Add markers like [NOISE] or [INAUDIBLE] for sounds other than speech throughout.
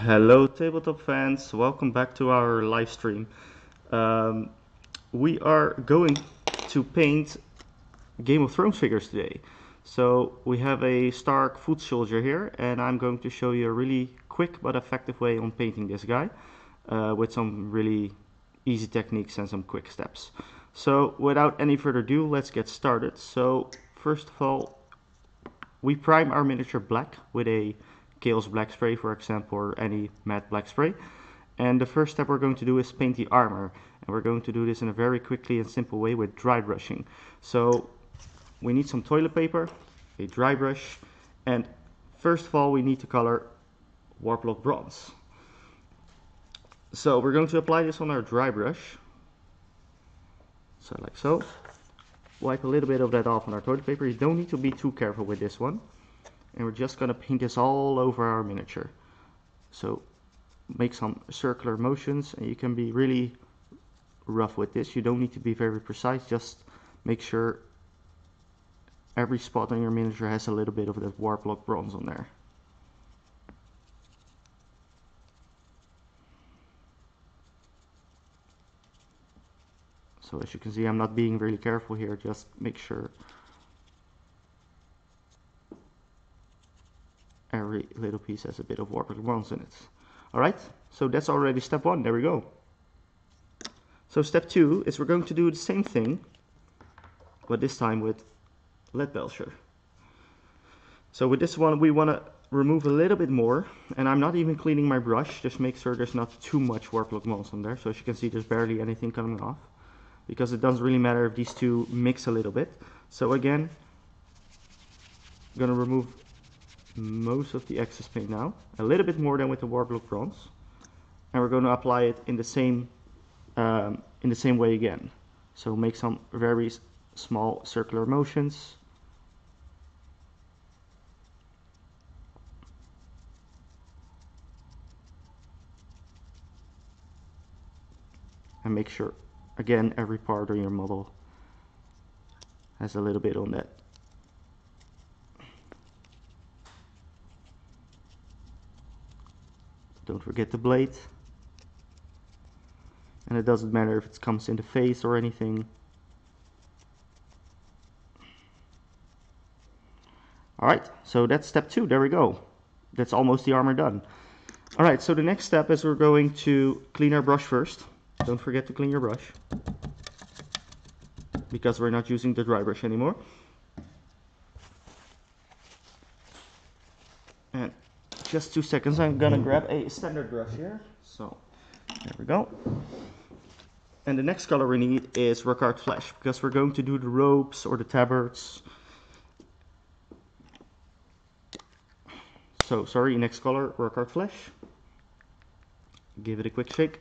Hello tabletop fans, welcome back to our live stream. Um, we are going to paint Game of Thrones figures today. So we have a Stark foot soldier here and I'm going to show you a really quick but effective way on painting this guy uh, with some really easy techniques and some quick steps. So without any further ado, let's get started. So first of all, we prime our miniature black with a Chaos Black Spray, for example, or any matte black spray. And the first step we're going to do is paint the armor. And we're going to do this in a very quickly and simple way with dry brushing. So we need some toilet paper, a dry brush, and first of all we need to color Warplock Bronze. So we're going to apply this on our dry brush. So like so. Wipe a little bit of that off on our toilet paper. You don't need to be too careful with this one and we're just going to paint this all over our miniature. So make some circular motions and you can be really rough with this. You don't need to be very precise, just make sure every spot on your miniature has a little bit of that Warplock bronze on there. So as you can see I'm not being really careful here, just make sure every little piece has a bit of Warplock bronze in it. Alright, so that's already step one, there we go. So step two is we're going to do the same thing, but this time with Leadbelcher. So with this one we want to remove a little bit more, and I'm not even cleaning my brush, just make sure there's not too much Warplock bronze on there. So as you can see there's barely anything coming off, because it doesn't really matter if these two mix a little bit. So again, I'm going to remove most of the excess paint now, a little bit more than with the Warplock Bronze. And we're going to apply it in the same um, in the same way again. So make some very small circular motions. And make sure, again, every part of your model has a little bit on that Don't forget the blade. And it doesn't matter if it comes in the face or anything. Alright, so that's step two. There we go. That's almost the armor done. Alright, so the next step is we're going to clean our brush first. Don't forget to clean your brush. Because we're not using the dry brush anymore. Just two seconds. I'm gonna grab a standard brush here. So there we go. And the next color we need is Rakarth Flesh because we're going to do the ropes or the tabards. So sorry, next color, Rakarth Flesh. Give it a quick shake.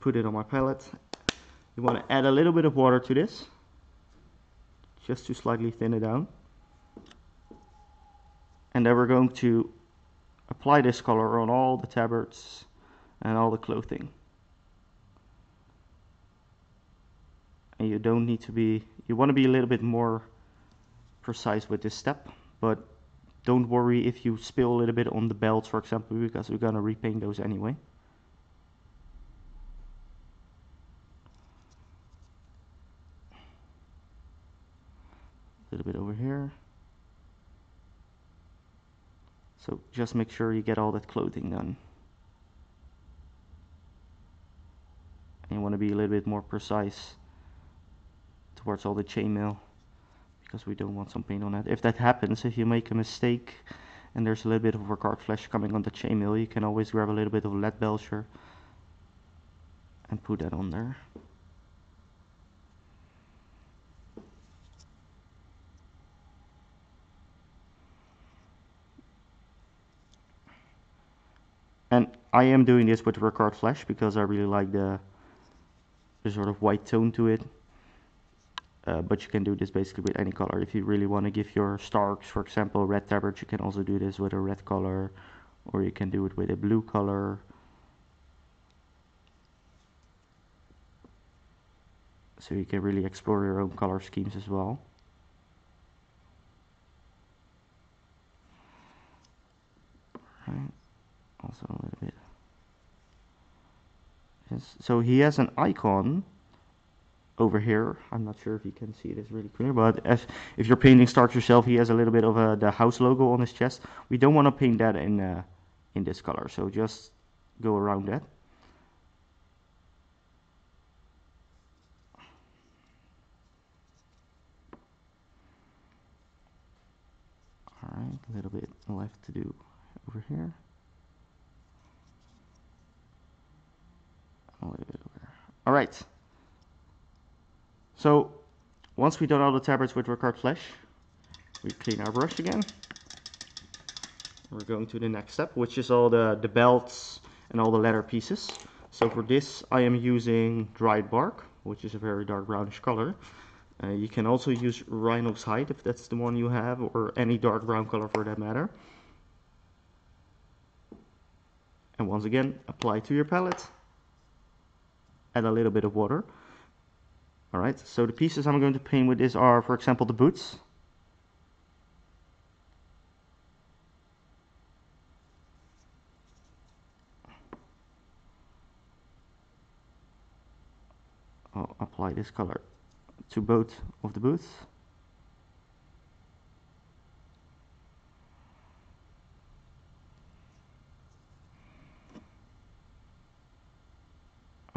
Put it on my palette. You want to add a little bit of water to this, just to slightly thin it down and then we're going to apply this color on all the tabards and all the clothing. And you don't need to be you want to be a little bit more precise with this step but don't worry if you spill a little bit on the belts for example because we're gonna repaint those anyway. A little bit over here So just make sure you get all that clothing done. And you want to be a little bit more precise towards all the chainmail because we don't want some paint on that. If that happens, if you make a mistake and there's a little bit of Rakarth Flesh coming on the chainmail, you can always grab a little bit of Leadbelcher and put that on there. I am doing this with Rakarth Flesh because I really like the, the sort of white tone to it. Uh, but you can do this basically with any color. If you really want to give your Starks, for example, red tabard, you can also do this with a red color, or you can do it with a blue color. So you can really explore your own color schemes as well. Right. Also a little bit so he has an icon over here. I'm not sure if you can see this really clear, but if, if you're painting Stark yourself, he has a little bit of a, the house logo on his chest. We don't want to paint that in, uh, in this color, so just go around that. Alright, a little bit left to do over here. A little bit over there. Alright. So once we've done all the tablets with Rakarth Flesh, we clean our brush again. We're going to the next step, which is all the, the belts and all the leather pieces. So for this, I am using Dryad Bark, which is a very dark brownish color. Uh, you can also use Rhinox Hide if that's the one you have, or any dark brown color for that matter. And once again, apply to your palette. Add a little bit of water. Alright, so the pieces I'm going to paint with this are, for example, the boots. I'll apply this color to both of the boots.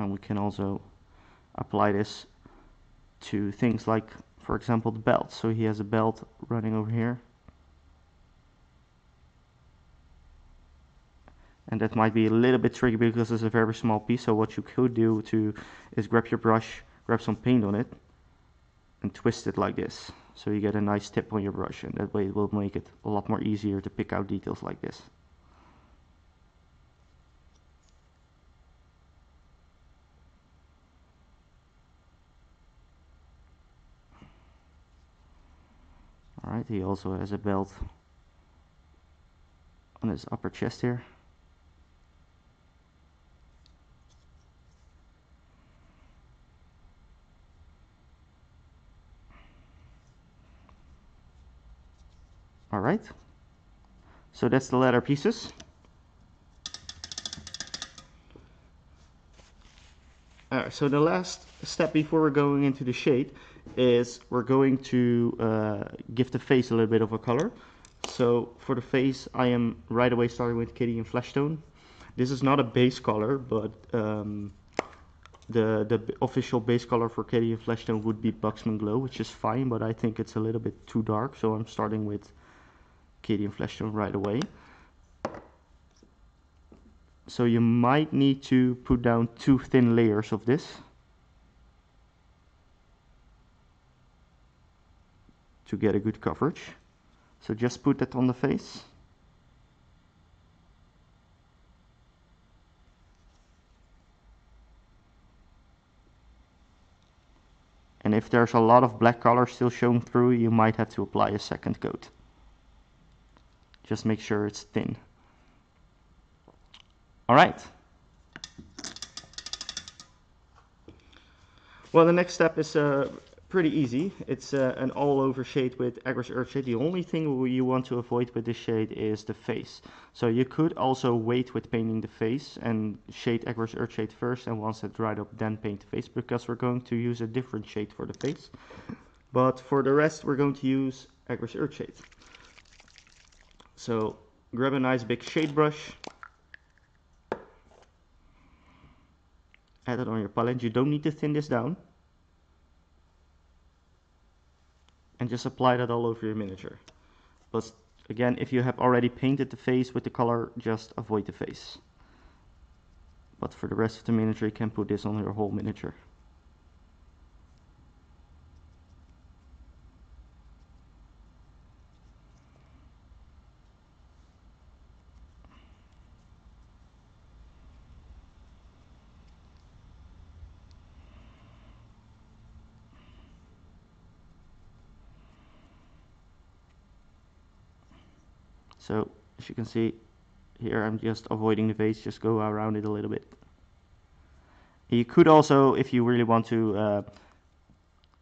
And we can also apply this to things like, for example, the belt. So he has a belt running over here. And that might be a little bit tricky because it's a very small piece. So what you could do to is grab your brush, grab some paint on it, and twist it like this. So you get a nice tip on your brush and that way it will make it a lot more easier to pick out details like this. Alright, he also has a belt on his upper chest here. Alright, so that's the leather pieces. Alright, so the last step before we're going into the shade is we're going to uh, give the face a little bit of a color. So for the face, I am right away starting with Cadian Fleshtone. This is not a base color, but um, the, the official base color for Cadian Fleshtone would be Bugman's Glow, which is fine, but I think it's a little bit too dark, so I'm starting with Cadian Fleshtone right away. So you might need to put down two thin layers of this. To get a good coverage. So just put that on the face. And if there's a lot of black color still showing through, you might have to apply a second coat. Just make sure it's thin. Alright. Well, the next step is uh, pretty easy. It's uh, an all-over shade with Agrax Earthshade. The only thing you want to avoid with this shade is the face. So you could also wait with painting the face and shade Agrax Earthshade first and once it dried up then paint the face because we're going to use a different shade for the face. But for the rest we're going to use Agrax Earthshade. So grab a nice big shade brush. Add it on your palette. You don't need to thin this down. And just apply that all over your miniature. But again, if you have already painted the face with the color, just avoid the face. But for the rest of the miniature, you can put this on your whole miniature. So as you can see here I'm just avoiding the face, just go around it a little bit. You could also, if you really want to, uh,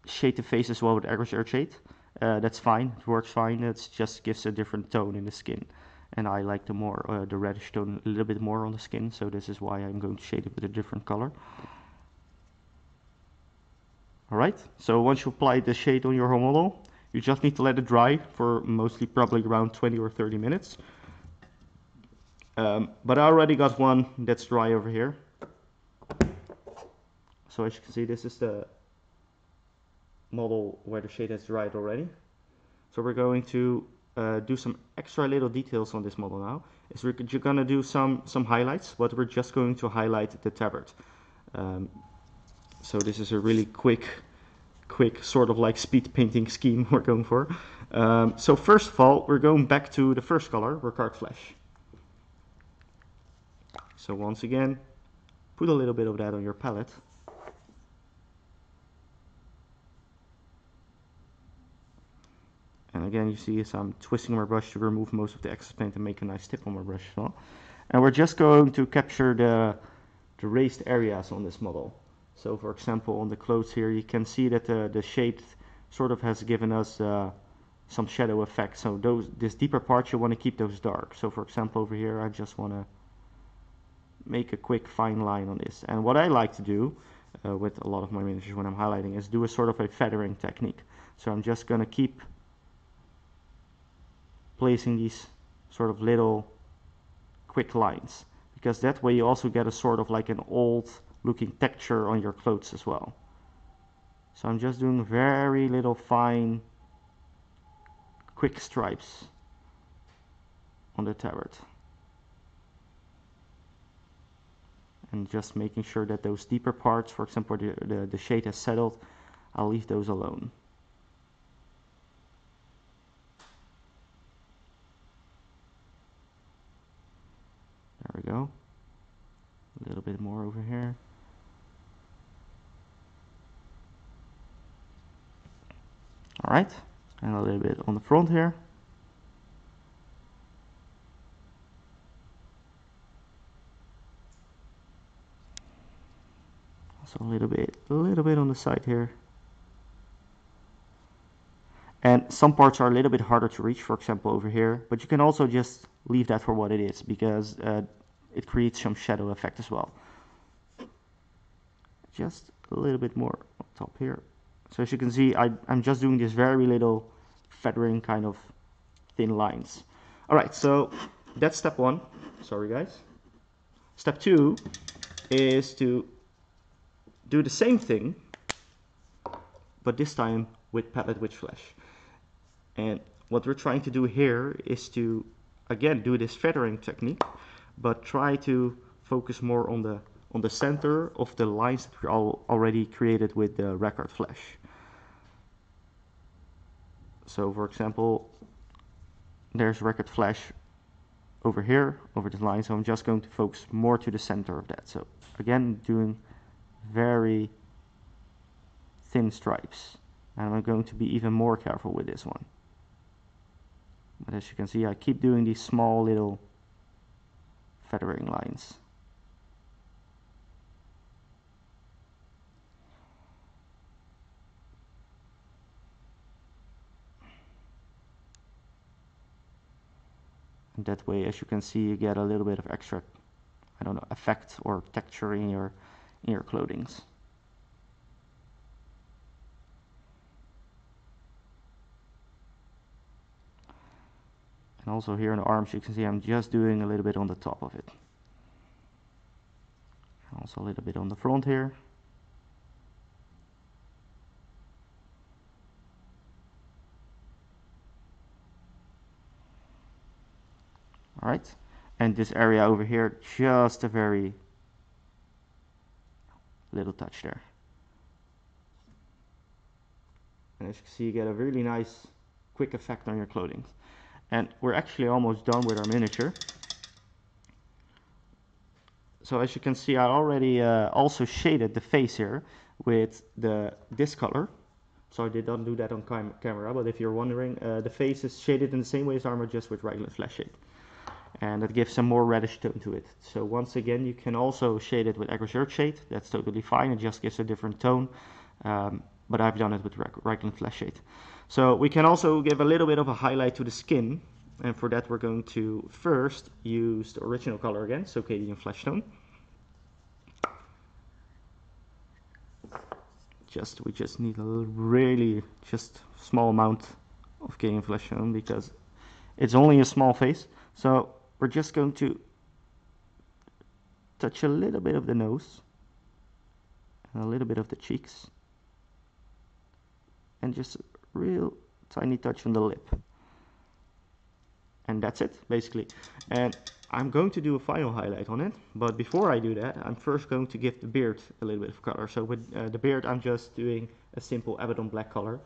shade the face as well with Agrax Earthshade. Uh, that's fine, it works fine, it just gives a different tone in the skin. and I like the more uh, the reddish tone a little bit more on the skin so this is why I'm going to shade it with a different color alright so once you apply the shade on your whole model you just need to let it dry for mostly probably around 20 or 30 minutes um, but I already got one that's dry over here so as you can see this is the model where the shade has dried already so we're going to uh, do some extra little details on this model now. Is we're going to do some, some highlights, but we're just going to highlight the tabard. Um, so this is a really quick, quick sort of like speed painting [LAUGHS] scheme we're going for. Um, so first of all, we're going back to the first color, Rakarth Flesh. So once again, put a little bit of that on your palette. And again, you see as I'm twisting my brush to remove most of the excess paint and make a nice tip on my brush as. And we're just going to capture the, the raised areas on this model. So for example, on the clothes here, you can see that the, the shade sort of has given us uh, some shadow effect. So those this deeper part, you want to keep those dark. So for example, over here, I just want to make a quick fine line on this. And what I like to do uh, with a lot of my miniatures when I'm highlighting is do a sort of a feathering technique. So I'm just going to keep placing these sort of little quick lines because that way you also get a sort of like an old looking texture on your clothes as well. So I'm just doing very little fine quick stripes on the tabard. And just making sure that those deeper parts, for example, the, the, the shade has settled, I'll leave those alone. There we go. A little bit more over here. All right, and a little bit on the front here. Also a little bit, a little bit on the side here. And some parts are a little bit harder to reach, for example, over here. But you can also just leave that for what it is, because uh, it creates some shadow effect as well. Just a little bit more on top here. So as you can see, I, I'm just doing this very little feathering kind of thin lines. All right, so that's step one. Sorry, guys. Step two is to do the same thing, but this time with Pallid Wych Flesh. And what we're trying to do here is to, again, do this feathering technique, but try to focus more on the on the center of the lines that we all already created with the Rakarth Flesh. So for example, there's Rakarth Flesh over here, over the line, so I'm just going to focus more to the center of that. So again, doing very thin stripes. And I'm going to be even more careful with this one. But as you can see, I keep doing these small little feathering lines. That way, as you can see, you get a little bit of extra, I don't know, effect or texture in your in your clothings. And also here in the arms you can see I'm just doing a little bit on the top of it. Also a little bit on the front here. Alright, and this area over here, just a very little touch there. And as you can see, you get a really nice quick effect on your clothing. And we're actually almost done with our miniature. So as you can see I already uh, also shaded the face here with the this color. So I did not do that on cam camera but if you're wondering uh, the face is shaded in the same way as armor just with Reikland Fleshshade and that gives some more reddish tone to it so once again you can also shade it with Agrax shade that's totally fine it just gives a different tone um, but I've done it with Reikland Fleshshade so we can also give a little bit of a highlight to the skin and for that we're going to first use the original color again, so Cadian Fleshtone. Just we just need a really just small amount of Cadian Fleshtone because it's only a small face. So we're just going to touch a little bit of the nose and a little bit of the cheeks. And just a real tiny touch on the lip. And that's it basically. And I'm going to do a final highlight on it. But before I do that I'm first going to give the beard a little bit of color. So with uh, the beard I'm just doing a simple Abaddon black color.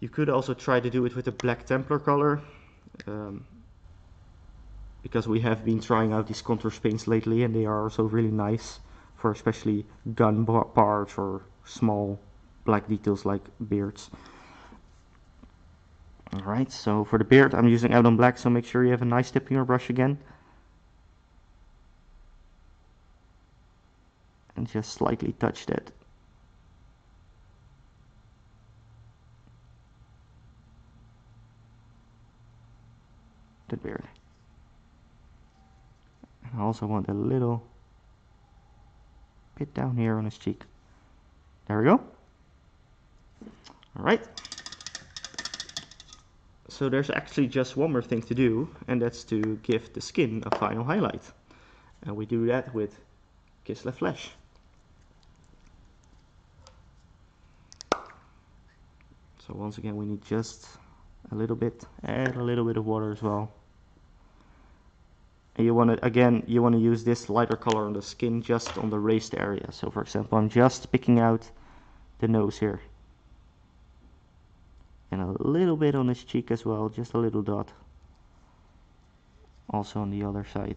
You could also try to do it with a black Templar color. Um, because we have been trying out these Contrast paints lately and they are also really nice for especially gun parts or small black details like beards. Alright, so for the beard I'm using Abaddon Black, so make sure you have a nice tip in your brush again. And just slightly touch that. The beard. I also want a little bit down here on his cheek. There we go. All right. So there's actually just one more thing to do, and that's to give the skin a final highlight. And we do that with Kislev Flesh. So once again, we need just a little bit, and a little bit of water as well. You want to, again, you want to use this lighter color on the skin just on the raised area. So for example, I'm just picking out the nose here. And a little bit on his cheek as well, just a little dot. Also on the other side.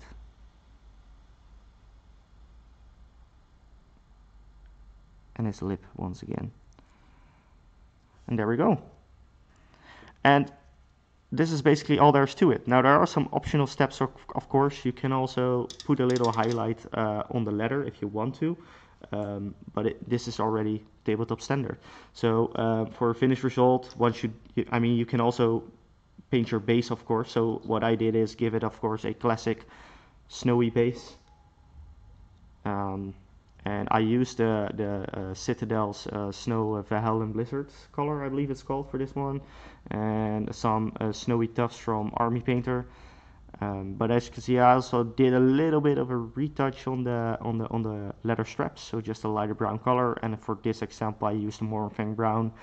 And his lip once again. And there we go. And this is basically all there is to it. Now there are some optional steps, of, course. You can also put a little highlight uh, on the letter if you want to, um, but it, this is already tabletop standard. So uh, for a finished result, one you, I mean, you can also paint your base, of course. So what I did is give it, of course, a classic snowy base. Um, and I used the, the uh, Citadel's uh, Snow uh, Valhalla Blizzard color, I believe it's called for this one, and some Snowy Tufts from Army Painter. Um, but as you can see, I also did a little bit of a retouch on the on the on the leather straps, so just a lighter brown color. And for this example, I used a Mournfang brown,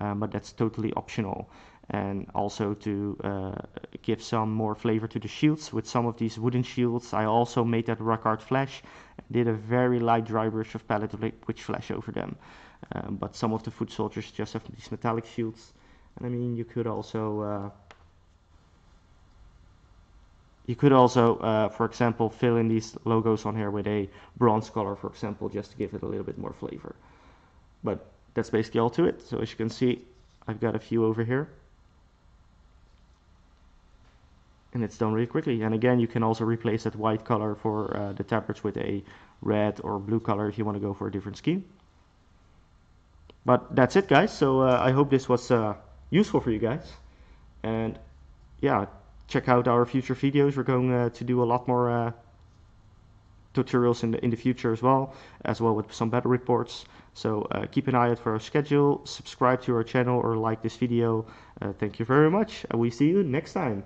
um, but that's totally optional and also to uh, give some more flavor to the shields. With some of these wooden shields I also made that Rakarth Flesh. Did a very light dry brush of Pallid Wych Flesh over them. Um, but some of the foot soldiers just have these metallic shields. And I mean you could also uh, you could also uh, for example fill in these logos on here with a bronze color for example just to give it a little bit more flavor. But that's basically all to it. So as you can see I've got a few over here and it's done really quickly. And again, you can also replace that white color for uh, the tabards with a red or blue color if you want to go for a different scheme. But that's it, guys. So uh, I hope this was uh, useful for you guys. And yeah, check out our future videos. We're going uh, to do a lot more uh, tutorials in the in the future as well, as well with some better reports. So uh, keep an eye out for our schedule. Subscribe to our channel or like this video. thank you very much. And we see you next time.